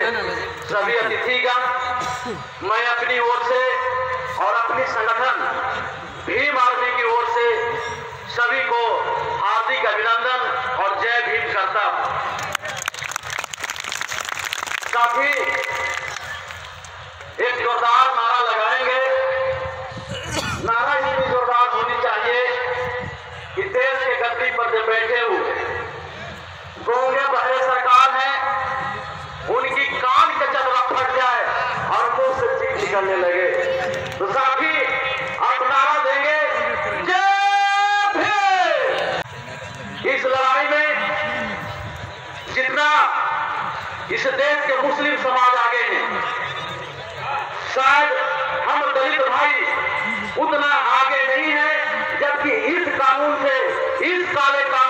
सभी अतिथि का मैं अपनी ओर से और अपनी संगठन भीम आर्मी की ओर से सभी को हार्दिक अभिनंदन और जय भीम करता हूँ। साथ निकलने लगे। तो साथी, आप नारा देंगे। इस लड़ाई में जितना इस देश के मुस्लिम समाज आगे हैं, शायद हम दलित भाई उतना आगे नहीं है, जबकि इस कानून से, इस काले कानून